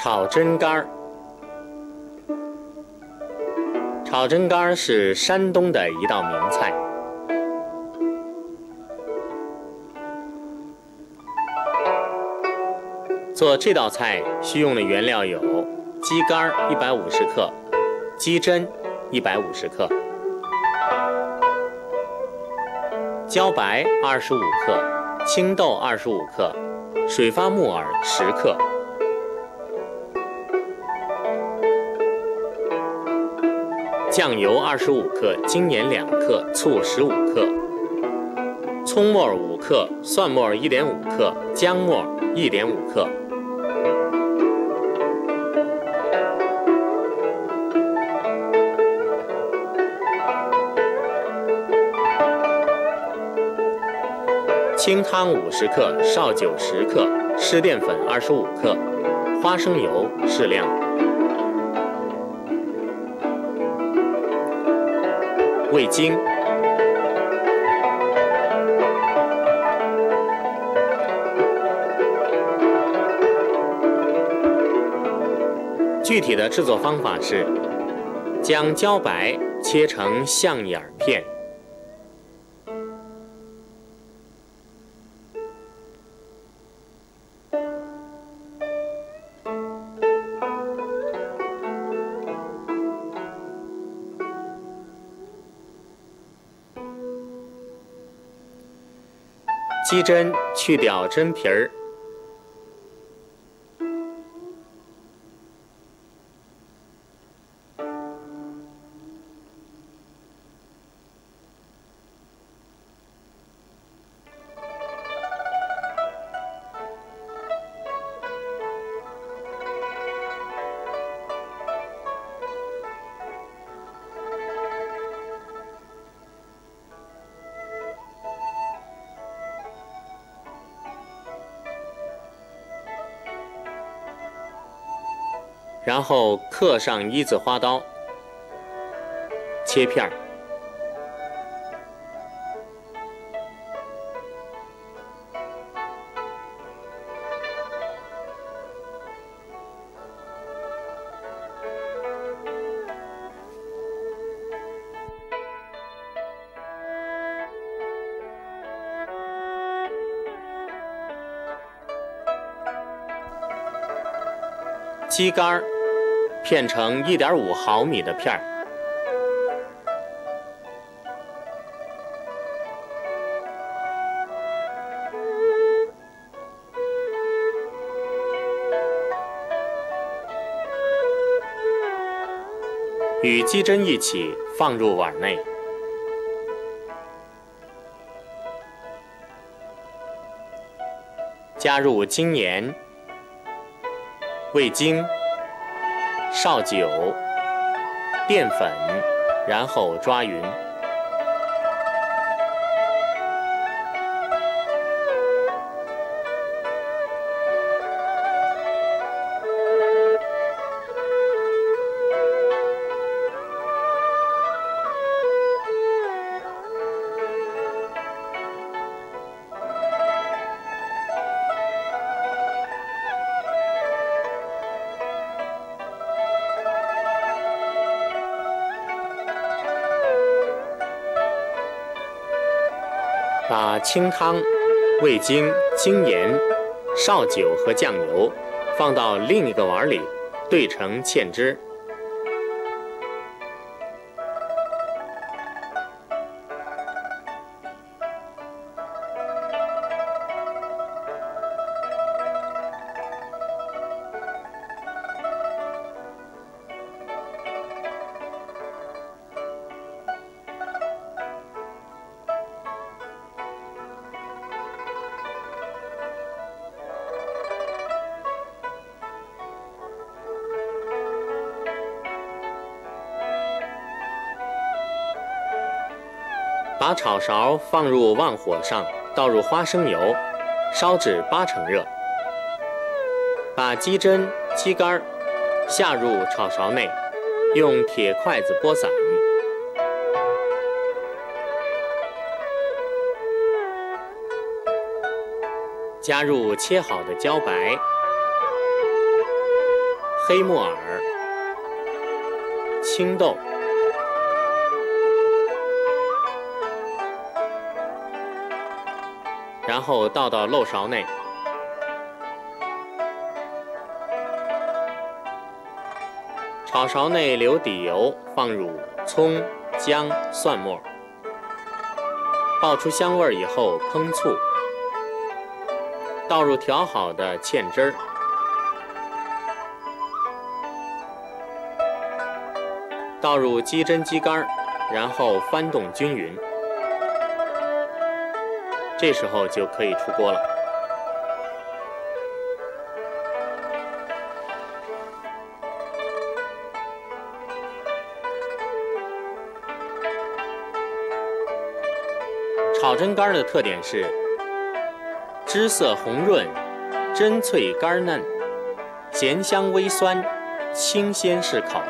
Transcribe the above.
炒真干儿，炒真干儿是山东的一道名菜。做这道菜需用的原料有鸡肝一百五十克，鸡胗一百五十克，茭白二十五克，青豆二十五克，水发木耳十克，酱油二十五克，精盐两克，醋十五克，葱末五克，蒜末一点五克，姜末一点五克。清汤五十克，绍酒十克，湿淀粉二十五克，花生油适量。味精，具体的制作方法是：将茭白切成象眼片。鸡胗去掉真皮儿，然后刻上一字花刀，切片儿。鸡肝儿片成一点五毫米的片儿，与鸡胗一起放入碗内，加入精盐。味精、绍酒、淀粉，然后抓匀。把清汤、味精、精盐、绍酒和酱油放到另一个碗里，兑成芡汁。把炒勺放入旺火上，倒入花生油，烧至八成热。把鸡胗、鸡肝下入炒勺内，用铁筷子拨散。加入切好的茭白、黑木耳、青豆，然后倒到漏勺内。炒勺内留底油，放入葱、姜、蒜末，爆出香味以后，烹醋，倒入调好的芡汁儿，倒入鸡胗、鸡肝，然后翻动均匀，这时候就可以出锅了。炒真干的特点是汁色红润，真脆干嫩，咸香微酸，清鲜适口。